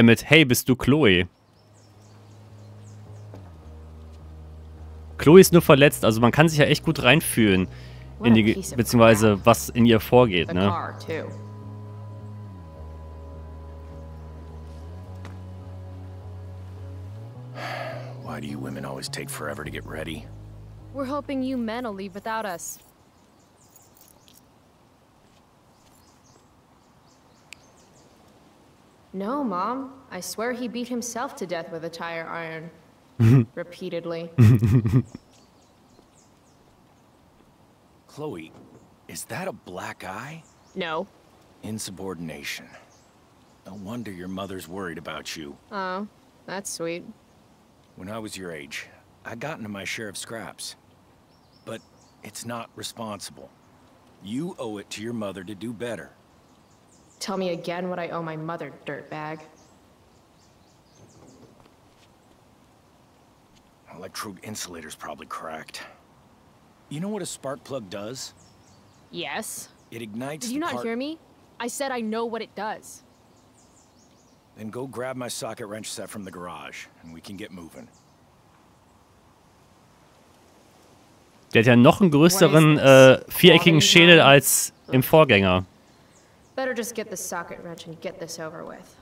Mit Hey, bist du Chloe? Chloe ist nur verletzt, also man kann sich ja echt gut reinfühlen in die, beziehungsweise was in ihr vorgeht, ne? Why do you women always take forever to get ready? We're hoping you men will leave without us. No, Mom. I swear he beat himself to death with a tire iron. Repeatedly. Chloe, is that a black eye? No. Insubordination. No wonder your mother's worried about you. Oh, that's sweet. When I was your age, I got into my share of scraps. But it's not responsible. You owe it to your mother to do better. Tell me again what I owe my mother, dirtbag. The electrode insulator's probably cracked. You know what a spark plug does? Yes. It ignites Did you not hear me? I said I know what it does. Then go grab my socket wrench set from the garage, and we can get moving. Der hat ja noch einen größeren äh, viereckigen Schädel als im Vorgänger. Better just get the socket wrench and get this over with.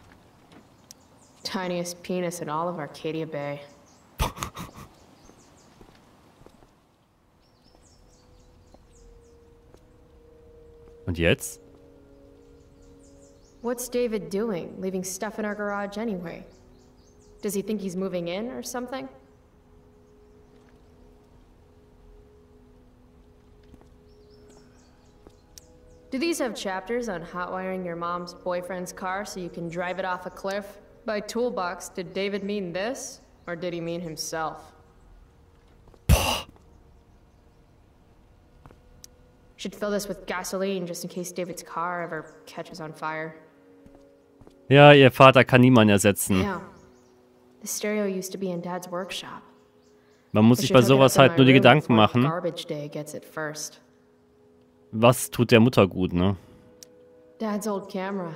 Tiniest penis in all of Arcadia Bay. Und jetzt? What's David doing, leaving stuff in our garage anyway? Does he think he's moving in or something? Do these have chapters on hotwiring your mom's boyfriend's car so you can drive it off a cliff? By toolbox, did David mean this? Or did he mean himself? Should fill this with gasoline just in case David's car ever catches on fire. Ja, ihr Vater kann niemand ersetzen. Yeah. The stereo used to be in Dad's workshop. Man muss sich bei sowas halt nur die Gedanken machen. Garbage day gets it first. Was tut der Mutter gut, ne? Dad's old camera.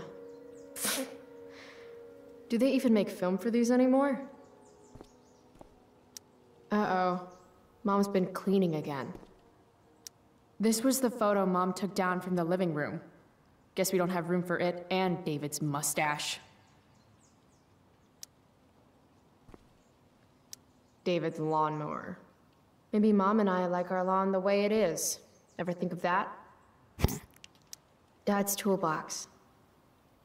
Do they even make film for these anymore? Uh-oh. Mom's been cleaning again. This was the photo Mom took down from the living room. Guess we don't have room for it and David's mustache. David's lawnmower. Maybe Mom and I like our lawn the way it is. Ever think of that? Dad's toolbox.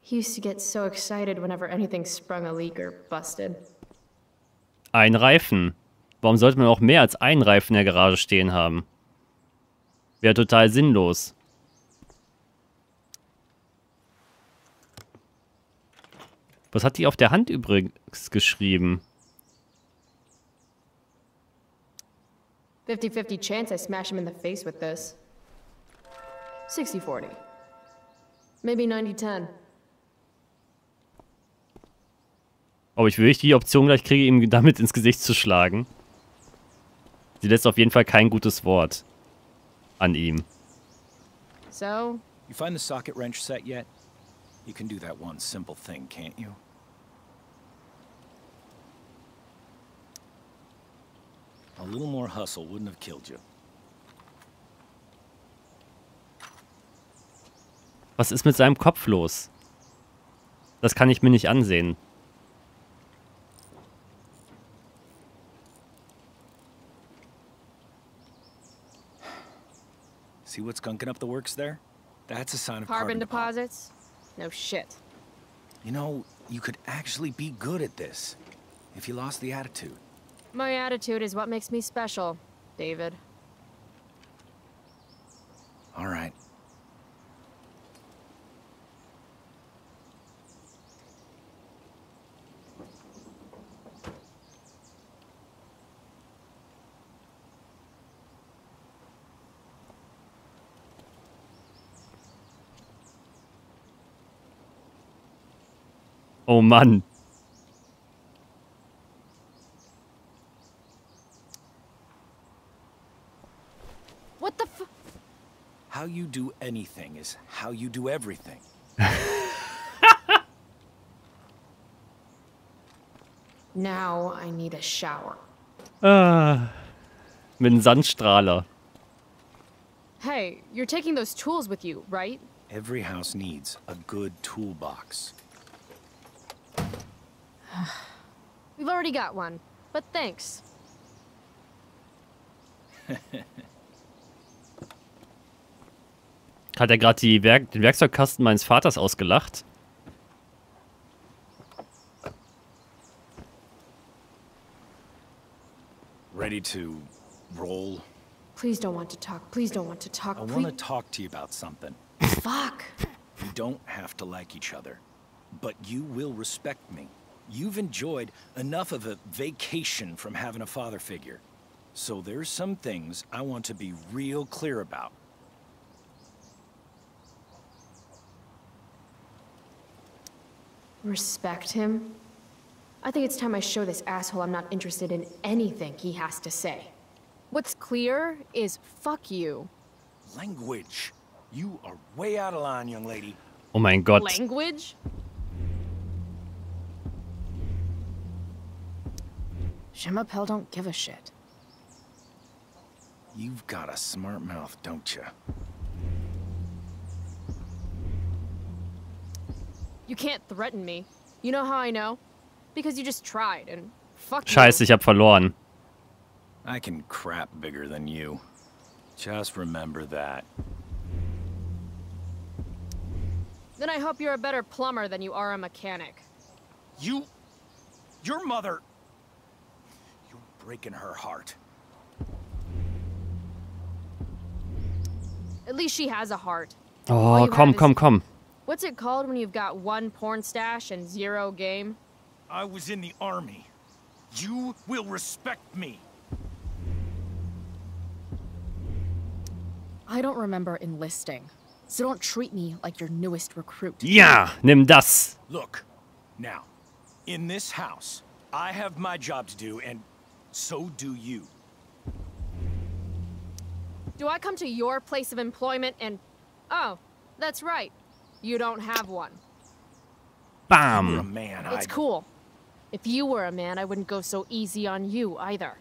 He used to get so excited whenever anything sprung a leak or busted. Ein Reifen. Warum sollte man auch mehr als einen Reifen in der Garage stehen haben? Wäre total sinnlos. Was hat die auf der Hand übrigens geschrieben? 50-50 chance I smash him in the face with this. 60-40. Maybe 90-10. Ob ich wirklich die Option gleich kriege, ihm damit ins Gesicht zu schlagen. Sie lässt auf jeden Fall kein gutes Wort an ihm. So? You find the socket wrench set yet? You can do that one simple thing, can't you? A little more hustle wouldn't have killed you. Was ist mit seinem Kopf los? Das kann ich mir nicht ansehen. See what's gunking up the works there? That's a sign of carbon, carbon deposits? No shit. You know, you could actually be good at this if you lost the attitude. My attitude is what makes me special, David. All right. Oh Mann. What the f- How you do anything is how you do everything. Now I need a shower. Ah, mit einem Sandstrahler. Hey, you're taking those tools with you, right? Every house needs a good toolbox. We've already got one, but thanks. Hat er gerade Werk den Werkzeugkasten meines Vaters ausgelacht? Ready to roll? Please don't want to talk. Please don't want to talk. I want to talk to you about something. Fuck. We don't have to like each other, but you will respect me. You've enjoyed enough of a vacation from having a father figure. So there's some things I want to be real clear about. Respect him? I think it's time I show this asshole I'm not interested in anything he has to say. What's clear is fuck you. Language. You are way out of line, young lady. Oh mein Gott. Language? Shimapel don't give a shit. You've got a smart mouth, don't you? You can't threaten me. You know how I know? Because you just tried and fuck you. Scheiße, ich hab verloren. I can crap bigger than you. Just remember that. Then I hope you're a better plumber than you are a mechanic. You... Your mother... You're breaking her heart. At least she has a heart. Oh, come, come, have is- komm, komm. What's it called when you've got one porn stash and zero game? I was in the army. You will respect me. I don't remember enlisting. So don't treat me like your newest recruit. Yeah, nimm das. Look, now, in this house, I have my job to do, and so do you. Do I come to your place of employment and... Oh, that's right. You don't have one. You're a man, It's I... cool. If you were a man, I wouldn't go so easy on you either.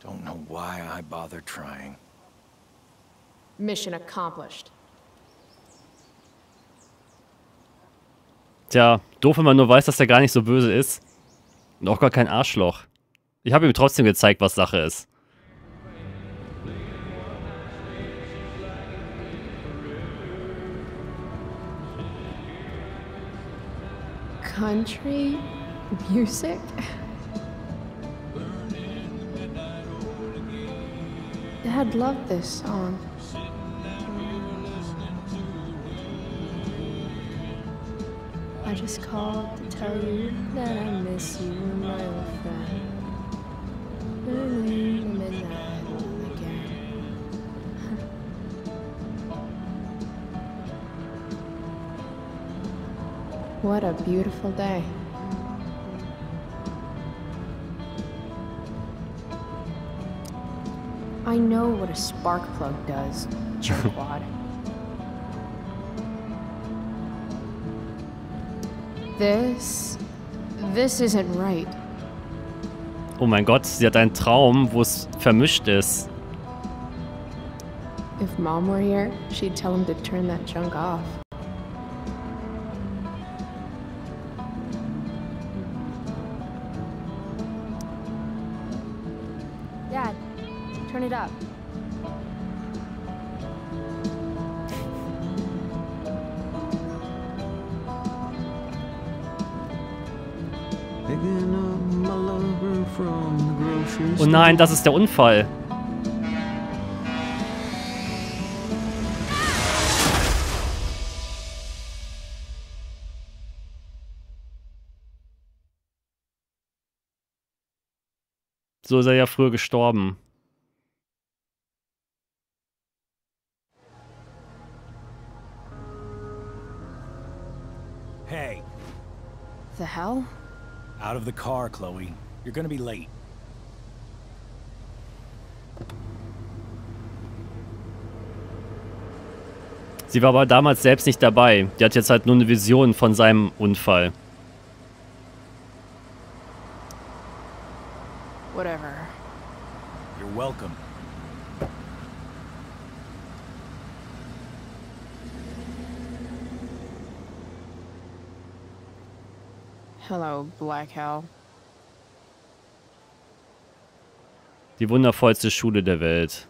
Don't know why I bother trying. Mission accomplished. Tja, doof, wenn man nur weiß, dass er gar nicht so böse ist. Und auch gar kein Arschloch. Ich habe ihm trotzdem gezeigt, was Sache ist. Country music? Dad loved this song. I just called to tell you that I miss you, my old friend. Burning midnight again. What a beautiful day. I know what a spark plug does, jerkwad. This. This isn't right. Oh mein Gott, sie hat einen Traum, wo es vermischt ist. If mom were here, she'd tell him to turn that junk off. Dad, turn it up. Oh nein, das ist der Unfall. So ist er ja früher gestorben. Hey, The hell? out of the car, Chloe. You're gonna be late. Sie war aber damals selbst nicht dabei. Die hat jetzt halt nur eine Vision von seinem Unfall. Whatever. You're welcome. Hello, Black Hell. Die wundervollste Schule der Welt.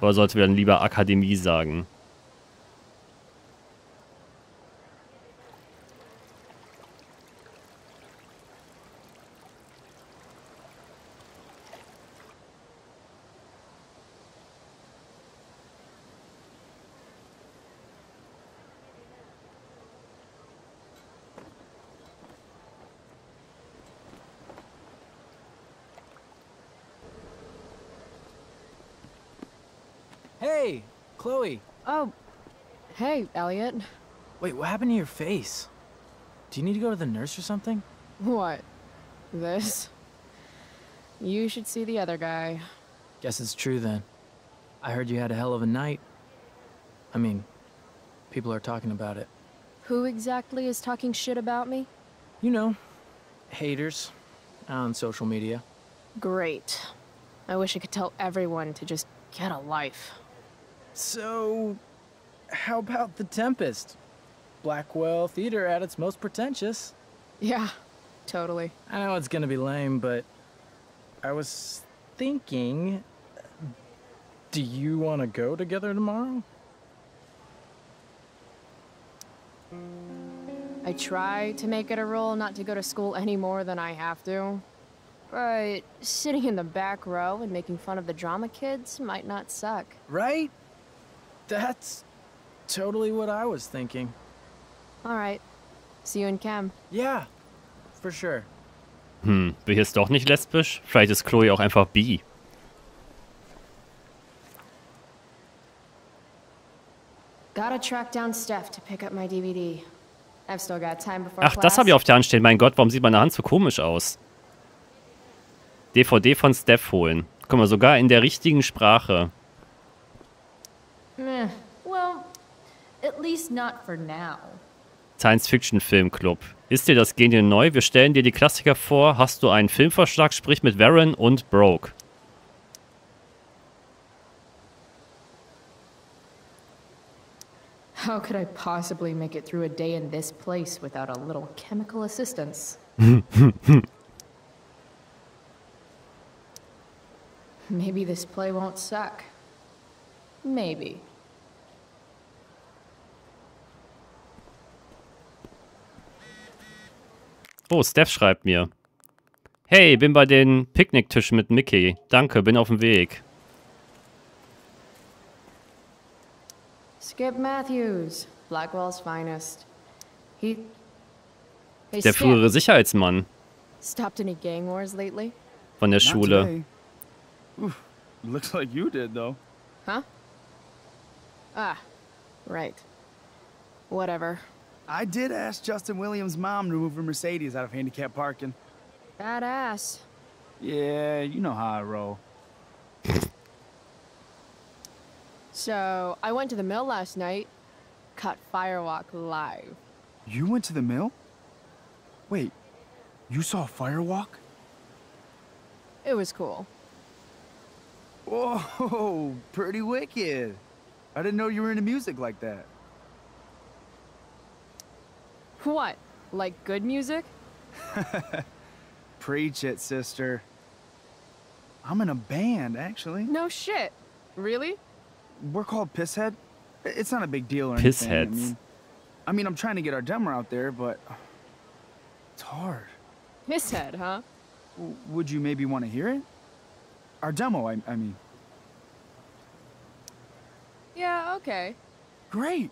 Oder sollte dann lieber Akademie sagen? Elliot. Wait, what happened to your face? Do you need to go to the nurse or something? What? This? You should see the other guy. Guess it's true then. I heard you had a hell of a night. I mean, people are talking about it. Who exactly is talking shit about me? You know, haters on social media. Great. I wish I could tell everyone to just get a life. So, how about The Tempest? Blackwell Theater at its most pretentious. Yeah, totally. I know it's gonna be lame, but I was thinking. Do you want to go together tomorrow? I try to make it a rule not to go to school any more than I have to. But sitting in the back row and making fun of the drama kids might not suck. Right? That's totally what I was thinking. Alright. See you in chem. Yeah, for sure. Hm, bin ich jetzt doch nicht lesbisch? Vielleicht ist Chloe auch einfach bi. Gotta track down Steph to pick up my DVD. I've still got time before Ach, das habe ich auf der Hand stehen. Mein Gott, warum sieht meine Hand so komisch aus? DVD von Steph holen. Guck mal, sogar in der richtigen Sprache. At least not for now. Science-Fiction-Film-Club. Ist dir das Genien neu? Wir stellen dir die Klassiker vor. Hast du einen Filmvorschlag? Sprich mit Warren und Brooke. How could I possibly make it through a day in this place without a little chemical assistance? Maybe this play won't suck. Maybe. Oh, Steph schreibt mir. Hey, bin bei den Picknicktischen mit Mickey. Danke, bin auf dem Weg. Skip Matthews, Blackwell's finest. He. Hey, Der Skip, frühere Sicherheitsmann stopped any gang wars lately? von der Not Schule. Oof, looks like you did, though. Huh? Ah, right. Whatever. I did ask Justin Williams' mom to move her Mercedes out of handicap parking. Badass. Yeah, you know how I roll. So, I went to the mill last night. Caught Firewalk live. You went to the mill? Wait, you saw Firewalk? It was cool. Whoa, pretty wicked. I didn't know you were into music like that. What? Like good music? Preach it, sister. I'm in a band, actually. No shit. Really? We're called Pisshead. I- It's not a big deal or anything. I Pissheads. mean, I mean, I'm trying to get our demo out there, but it's hard. His head, huh? W- Would you maybe want to hear it? Our demo, I, I mean. Yeah, okay. Great.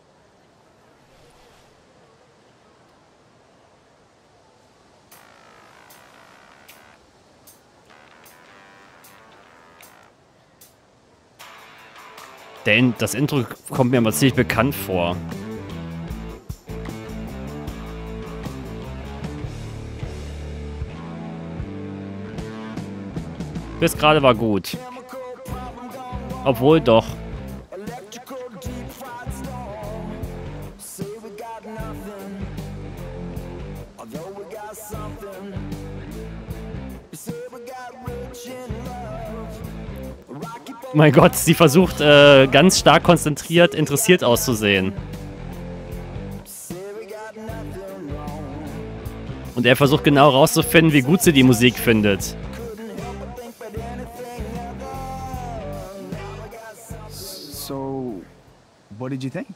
In das Intro kommt mir aber ziemlich bekannt vor. Bis gerade war gut. Obwohl doch. Mein Gott, sie versucht äh, ganz stark konzentriert, interessiert auszusehen. Und er versucht genau rauszufinden, wie gut sie die Musik findet. So, what did you think?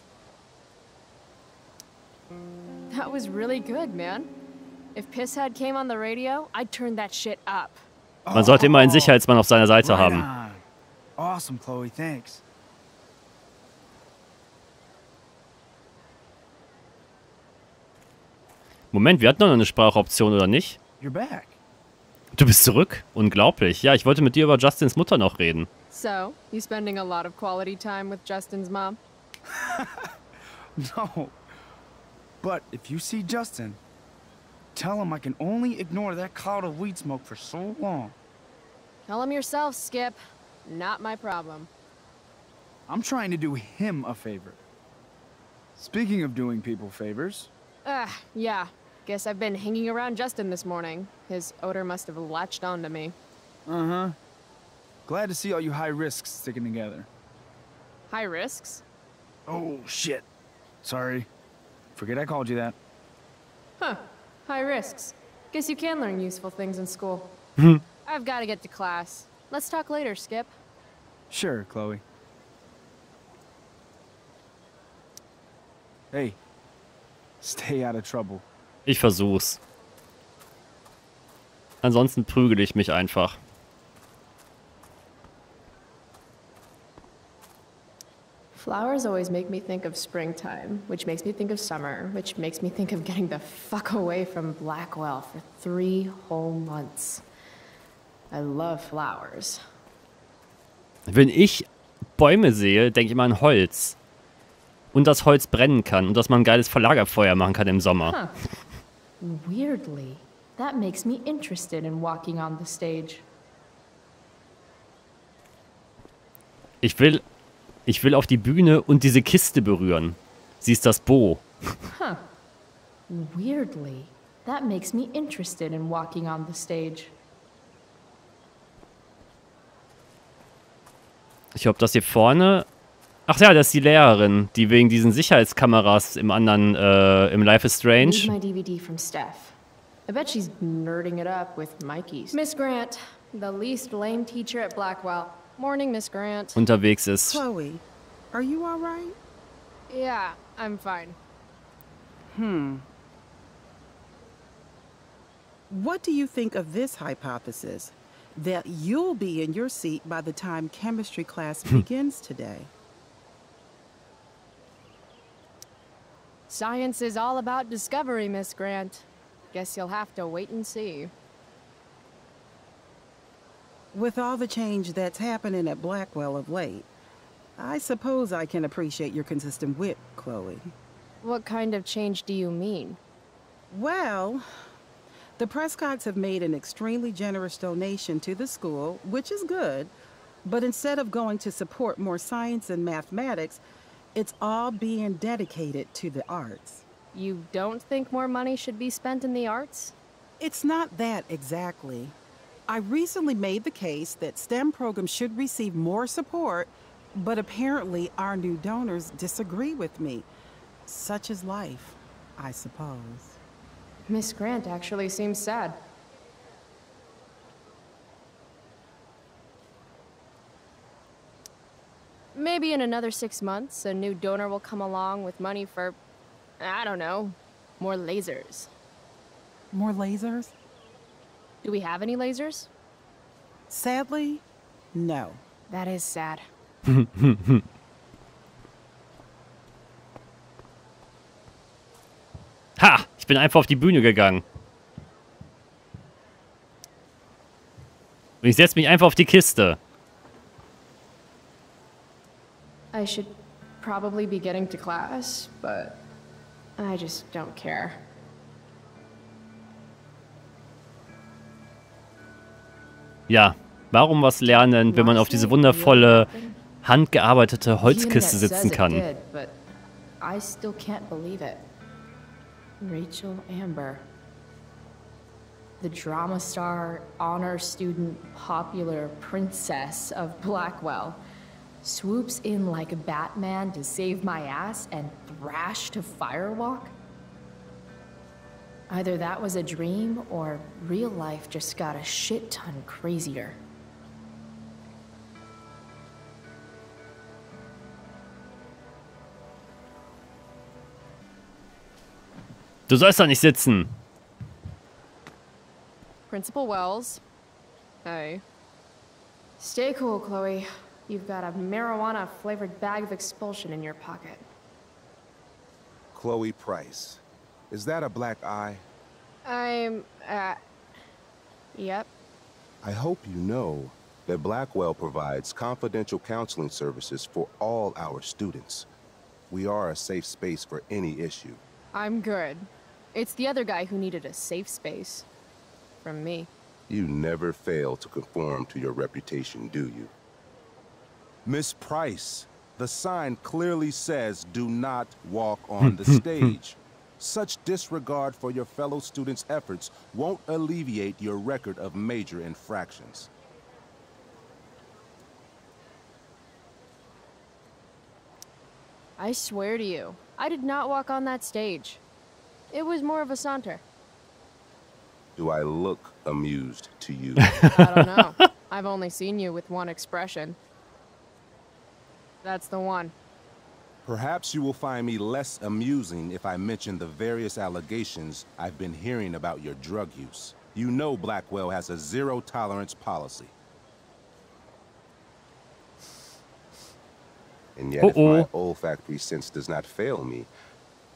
That was really good, man. If Pisshead came on the radio, I'd turn that shit up. Man sollte immer einen Sicherheitsmann auf seiner Seite haben. Awesome, Chloe. Thanks. Moment, wir hatten noch eine Sprachoption, oder nicht? You're back. Du bist zurück? Unglaublich. Ja, ich wollte mit dir über Justins Mutter noch reden. So, you spending a lot of quality time with Justin's mom? No. But if you see Justin, tell him I can only ignore that cloud of weed smoke for so long. Tell him yourself, Skip. Not my problem. I'm trying to do him a favor. Speaking of doing people favors, Ah, yeah. Guess I've been hanging around Justin this morning. His odor must have latched onto me. uh huh. Glad to see all you high risks sticking together. High risks? Oh, shit. Sorry. Forget I called you that. Huh. High risks. Guess you can learn useful things in school. I've got to get to class. Let's talk later, Skip. Sure, Chloe. Hey, stay out of trouble. Ich versuch's. Ansonsten prügele ich mich einfach. Flowers always make me think of springtime, which makes me think of summer, which makes me think of getting the fuck away from Blackwell for three whole months. I love flowers. Wenn ich Bäume sehe, denke ich immer an Holz. Und dass Holz brennen kann und dass man ein geiles Verlagerfeuer machen kann im Sommer. Weirdly, that makes me interested in walking on the stage. Ich will, ich will auf die Bühne und diese Kiste berühren. Sie ist das Bo. Weirdly, that makes me interested in walking on the stage. Ich glaube, das hier vorne. Ach ja, das ist die Lehrerin, die wegen diesen Sicherheitskameras im anderen, äh, im Life is Strange. my DVD from Steph. I bet she's nerding it up with Mikey's. Miss Grant, the least lame teacher at Blackwell. Morning, Miss Grant. unterwegs ist. Chloe, are you all right? Yeah, I'm fine. What do you think of this hypothesis? That you'll be in your seat by the time chemistry class hmm. begins today. Science is all about discovery, Miss Grant. Guess you'll have to wait and see. With all the change that's happening at Blackwell of late, I suppose I can appreciate your consistent wit, Chloe. What kind of change do you mean? Well, the Prescotts have made an extremely generous donation to the school, which is good, but instead of going to support more science and mathematics, it's all being dedicated to the arts. You don't think more money should be spent in the arts? It's not that exactly. I recently made the case that STEM programs should receive more support, but apparently our new donors disagree with me. Such is life, I suppose. Miss Grant actually seems sad. Maybe in another six months, a new donor will come along with money for, I don't know, more lasers. More lasers? Do we have any lasers? Sadly, no. That is sad. Ich bin einfach auf die Bühne gegangen. Und ich setze mich einfach auf die Kiste. I should probably be getting to class, but I just don't care. Ja, Warum was lernen, wenn man auf diese wundervolle, handgearbeitete Holzkiste sitzen kann? I still can't believe it. Rachel Amber. The drama star, honor student, popular princess of Blackwell swoops in like a Batman to save my ass and thrash to firewalk? Either that was a dream or real life just got a shit ton crazier. Du sollst da nicht sitzen. Principal Wells. Hey. Stay cool, Chloe. You've got a marijuana flavored bag of expulsion in your pocket. Chloe Price. Is that a black eye? I'm, uh. Yep. I hope you know that Blackwell provides confidential counseling services for all our students. We are a safe space for any issue. I'm good. It's the other guy who needed a safe space. From me. You never fail to conform to your reputation, do you? Miss Price, the sign clearly says do not walk on the stage. Such disregard for your fellow students' efforts won't alleviate your record of major infractions. I swear to you, I did not walk on that stage. It was more of a saunter. Do I look amused to you? I don't know. I've only seen you with one expression. That's the one. Perhaps you will find me less amusing if I mention the various allegations I've been hearing about your drug use. You know Blackwell has a zero tolerance policy. And yet, if Uh-oh. my olfactory sense does not fail me,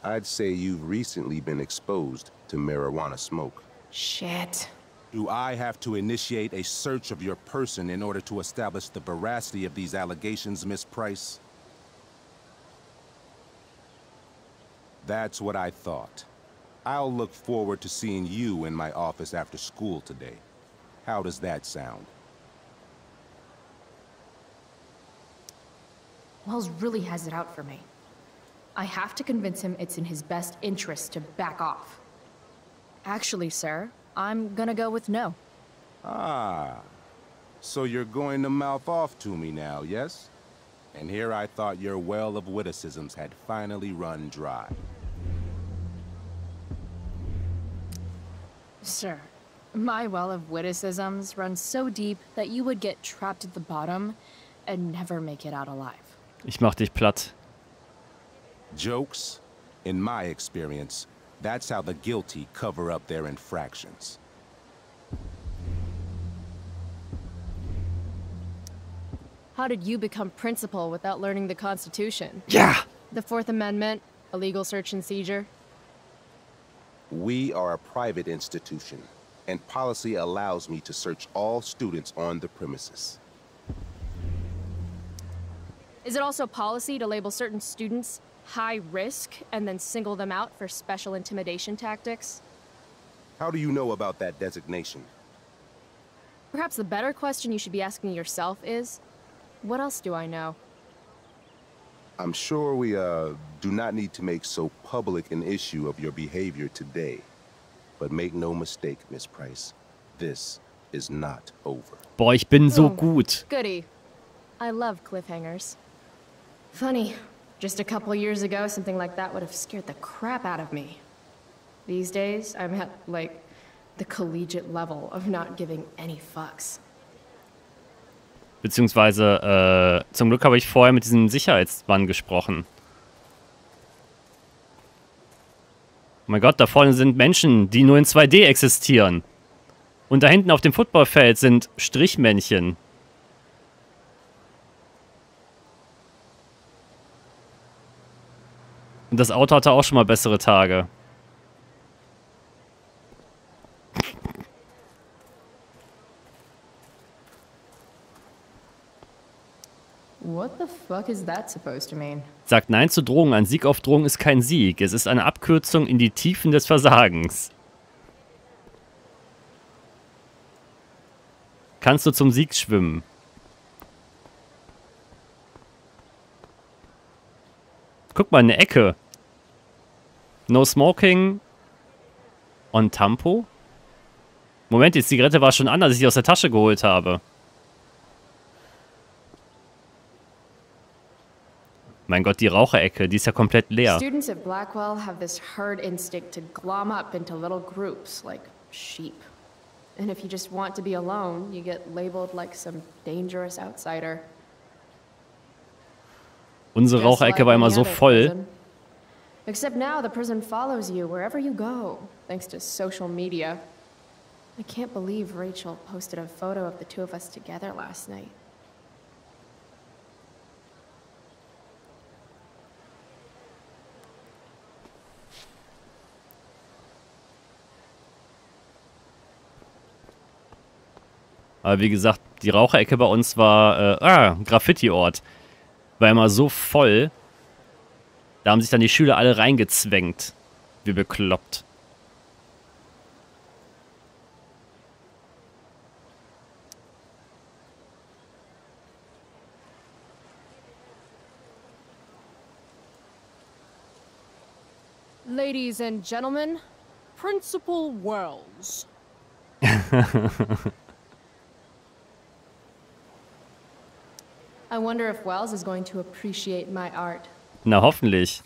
I'd say you've recently been exposed to marijuana smoke. Shit. Do I have to initiate a search of your person in order to establish the veracity of these allegations, Miss Price? That's what I thought. I'll look forward to seeing you in my office after school today. How does that sound? Wells really has it out for me. I have to convince him it's in his best interest to back off. Actually, sir, I'm gonna go with no. Ah, so you're going to mouth off to me now, yes? And here I thought your well of witticisms had finally run dry. Sir, my well of witticisms runs so deep that you would get trapped at the bottom and never make it out alive. Ich mach dich platt. Jokes, in my experience, that's how the guilty cover up their infractions. How did you become principal without learning the Constitution? Yeah! The Fourth Amendment, illegal search and seizure? We are a private institution, and policy allows me to search all students on the premises. Is it also policy to label certain students high risk and then single them out for special intimidation tactics? How do you know about that designation? Perhaps the better question you should be asking yourself is what else do I know? I'm sure we uh, do not need to make so public an issue of your behavior today. But make no mistake, Miss Price, this is not over. Boah, ich bin so Oh. gut. Goody. I love cliffhangers. Funny, just a couple years ago, something like that would have scared the crap out of me. These days, I'm at, like, the collegiate level of not giving any fucks. Beziehungsweise, äh, zum Glück habe ich vorher mit diesem Sicherheitsmann gesprochen. Oh mein Gott, da vorne sind Menschen, die nur in 2D existieren. Und da hinten auf dem Footballfeld sind Strichmännchen. Und das Auto hatte auch schon mal bessere Tage. What the fuck is that supposed to mean? Sagt Nein zu Drogen. Ein Sieg auf Drogen ist kein Sieg. Es ist eine Abkürzung in die Tiefen des Versagens. kannst du zum Sieg schwimmen. Guck mal, eine Ecke. No smoking. On Tampo? Moment, die Zigarette war schon an, als ich sie aus der Tasche geholt habe. Mein Gott, die Raucherecke, die ist ja komplett leer. Students at Blackwell have this herd instinct to glom up into little groups like sheep. And if you just want to be alone, you get labeled like some dangerous outsider. Unsere Raucherecke war immer so voll. Except now the prison follows you wherever you go, thanks to social media. I can't believe Rachel posted a photo of the two of us together last night. Aber wie gesagt, die Raucherecke bei uns war, äh, ah, Graffiti-Ort. War immer so voll. Da haben sich dann die Schüler alle reingezwängt. Wie bekloppt. Ladies and gentlemen, Principal Wells. I wonder if Wells is going to appreciate my art. Na, hoffentlich.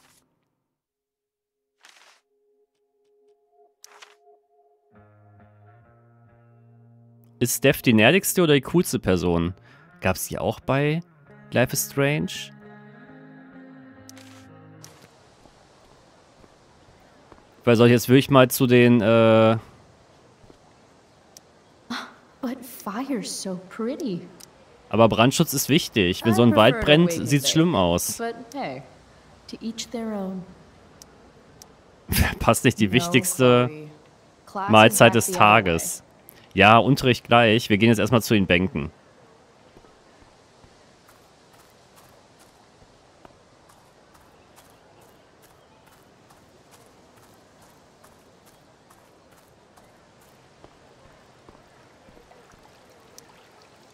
Ist Steph die nerdigste oder die coolste Person? Gab's die auch bei Life is Strange? Weil soll ich jetzt wirklich mal zu den, äh, But fire's so pretty. aber Brandschutz ist wichtig. Wenn so ein Wald brennt, sieht's schlimm aus. But hey, to each their own. Passt nicht die wichtigste Mahlzeit is des. Tages. Ja, Unterricht gleich. Wir gehen jetzt erstmal zu den Bänken.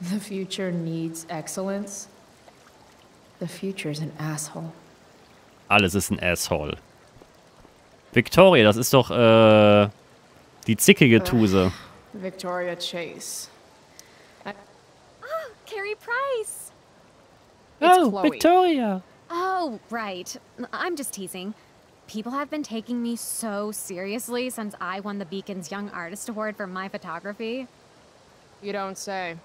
The future needs excellence. The future's an asshole. Alles ist ein Asshole. Victoria, das ist doch, äh, die zickige äh, Tuse. Victoria Chase. oh Carrie Price! It's oh, Chloe. Victoria. Oh, right. I'm just teasing. People have been taking me so seriously since I won the Beacon's Young Artist Award for my photography. You don't say.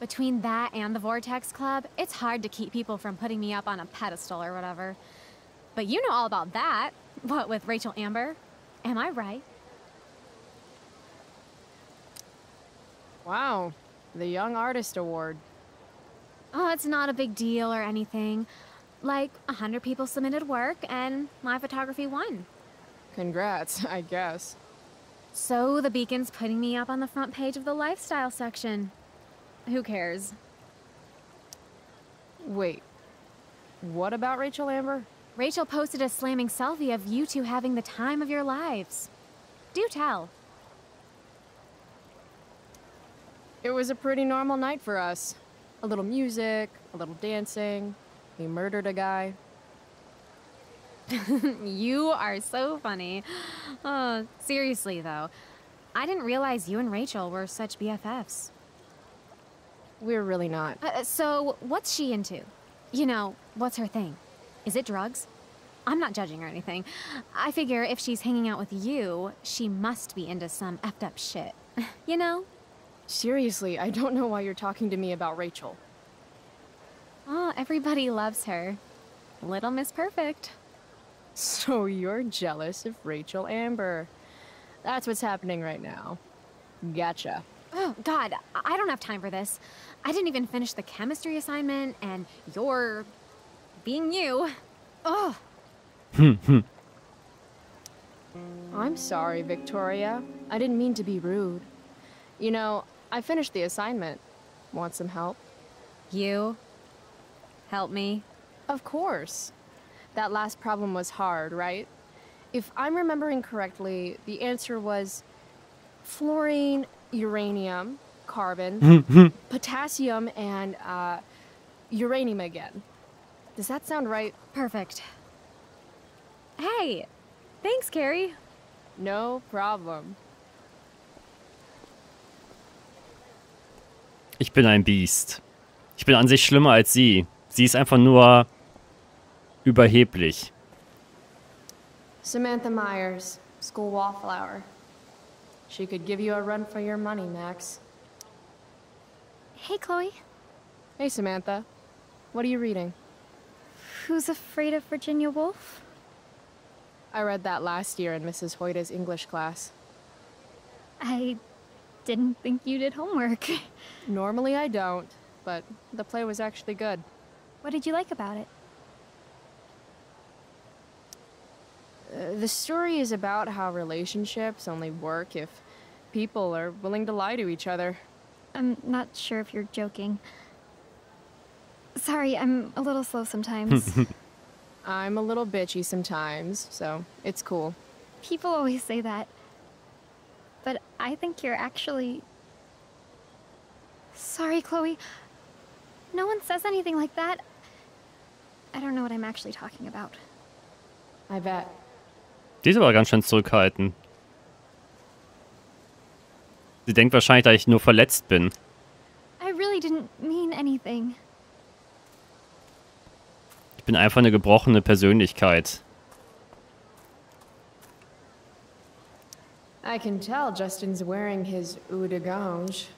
Between that and the Vortex Club, it's hard to keep people from putting me up on a pedestal or whatever. But you know all about that. What with Rachel Amber? Am I right? Wow. The Young Artist Award. Oh, it's not a big deal or anything. Like, a hundred people submitted work, and my photography won. Congrats, I guess. So the Beacon's putting me up on the front page of the lifestyle section. Who cares? Wait. What about Rachel Amber? Rachel posted a slamming selfie of you two having the time of your lives. Do tell. It was a pretty normal night for us. A little music, a little dancing. We murdered a guy. you are so funny. Oh, seriously, though, I didn't realize you and Rachel were such BFFs. We're really not. Uh, so, what's she into? You know, what's her thing? Is it drugs? I'm not judging or anything. I figure if she's hanging out with you, she must be into some effed up shit. you know? Seriously, I don't know why you're talking to me about Rachel. Oh, everybody loves her. Little Miss Perfect. So you're jealous of Rachel Amber. That's what's happening right now. Gotcha. Oh, God, I don't have time for this. I didn't even finish the chemistry assignment, and you're being you. Oh, I'm sorry, Victoria. I didn't mean to be rude. You know, I finished the assignment. Want some help? you? Help me? Of course. That last problem was hard, right? If I'm remembering correctly, the answer was fluorine, uranium, carbon, potassium, and uh, uranium again. Does that sound right? Perfect. Hey, thanks, Carrie. No problem. Ich bin ein Biest. Ich bin an sich schlimmer als sie. Sie ist einfach nur überheblich. Samantha Myers, school wallflower. She could give you a run for your money, Max. Hey, Chloe. Hey, Samantha. What are you reading? Who's Afraid of Virginia Woolf? I read that last year in Mrs. Hoyta's English class. I didn't think you did homework. Normally I don't, but the play was actually good. What did you like about it? Uh, the story is about how relationships only work if people are willing to lie to each other. I'm not sure if you're joking. Sorry, I'm a little slow sometimes. I'm a little bitchy sometimes, so it's cool. People always say that. But I think you're actually. Sorry, Chloe. No one says anything like that. I don't know what I'm actually talking about. I bet. Die ist aber ganz schön zurückhaltend. Sie denkt wahrscheinlich, dass ich nur verletzt bin. I really didn't mean anything. Ich bin einfach eine gebrochene Persönlichkeit. I can tell Justin's wearing his eau de gange.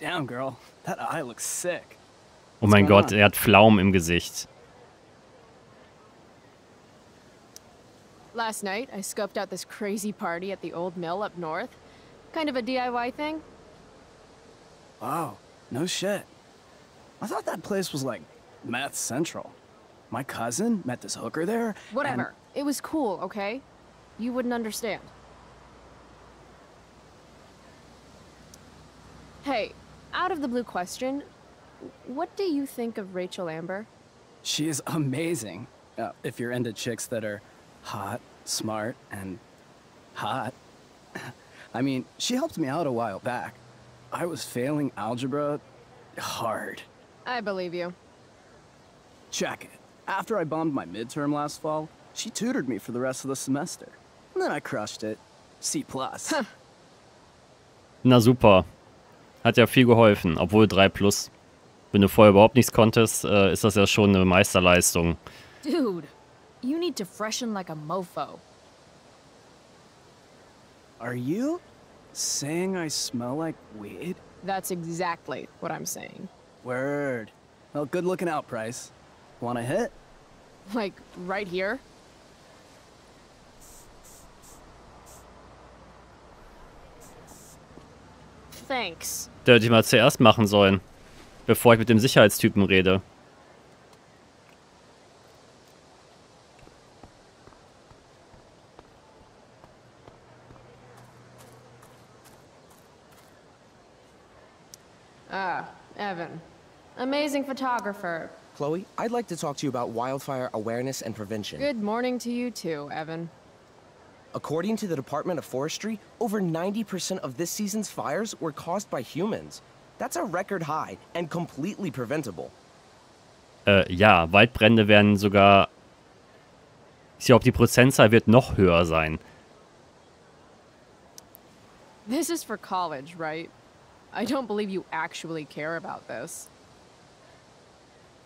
Damn, girl. That eye looks sick. Oh mein Gott, er hat Pflaumen im Gesicht. Last night, I scoped out this crazy party at the old mill up north. Kind of a DIY thing. Wow. No shit. I thought that place was like meth central. My cousin met this hooker there. Whatever. It was cool, okay? You wouldn't understand. Hey, out of the blue question, what do you think of Rachel Amber? She is amazing. Uh, if you're into chicks that are hot, smart, and hot. I mean, she helped me out a while back. I was failing algebra hard. I believe you. Check it. After I bombed my midterm last fall, she tutored me for the rest of the semester. And then I crushed it. C plus. Na super. Hat ja viel geholfen, obwohl 3 plus. Wenn du vorher überhaupt nichts konntest, äh, ist das ja schon eine Meisterleistung. Dude, you need to freshen like a mofo. Are you saying I smell like weed? That's exactly what I'm saying. Word. Well, good looking out, Price. Want a hit? Like, right here? Thanks. Der hätte ich mal zuerst machen sollen, bevor ich mit dem Sicherheitstypen rede. Photographer. Chloe, I'd like to talk to you about wildfire awareness and prevention. Good morning to you too, Evan. According to the Department of Forestry, over 90% of this season's fires were caused by humans. That's a record high and completely preventable. Äh, ja, Waldbrände werden sogar. Ich glaube, die Prozentzahl wird noch höher sein. This is for college, right? I don't believe you actually care about this.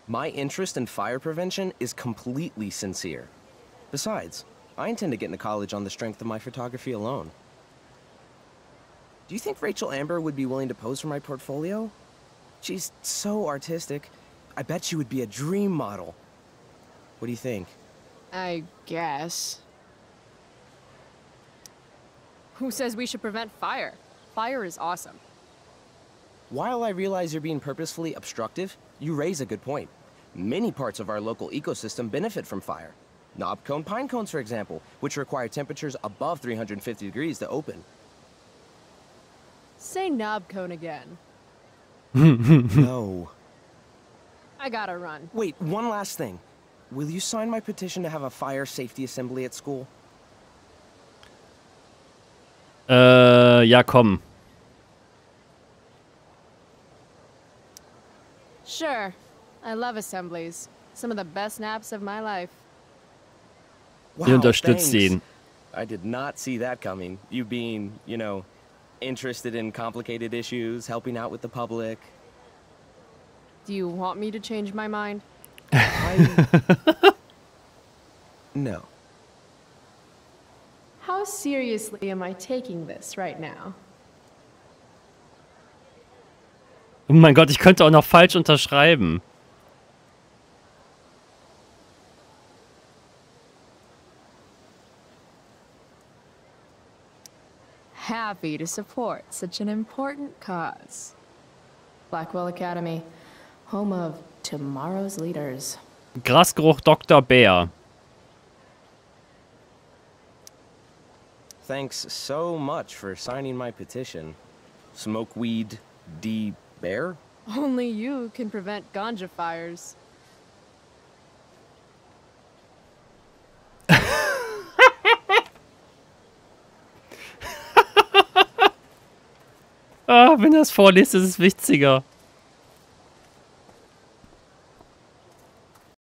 My interest in fire prevention is completely sincere. Besides, I intend to get into college on the strength of my photography alone. Do you think Rachel Amber would be willing to pose for my portfolio? She's so artistic. I bet she would be a dream model. What do you think? I guess. Who says we should prevent fire? Fire is awesome. While I realize you're being purposefully obstructive, you raise a good point. Many parts of our local ecosystem benefit from fire. Knob cone pine cones, for example, which require temperatures above 350 degrees to open. Say knob cone again. no. I gotta run. Wait, one last thing. Will you sign my petition to have a fire safety assembly at school? Äh, ja, komm. Sure. I love assemblies. Some of the best naps of my life. Ihr unterstützt thanks. ihn. I did not see that coming. You being, you know, interested in complicated issues, helping out with the public. Do you want me to change my mind? No. How seriously am I taking this right now? Oh mein Gott, ich könnte auch noch falsch unterschreiben. Happy to support such an important cause. Blackwell Academy, home of tomorrow's leaders. Grasgeruch Dr. Bär. Thanks so much for signing my petition. Smokeweed D. Bear? Only you can prevent ganja fires. Ah, wenn er es vorliest, ist es witziger.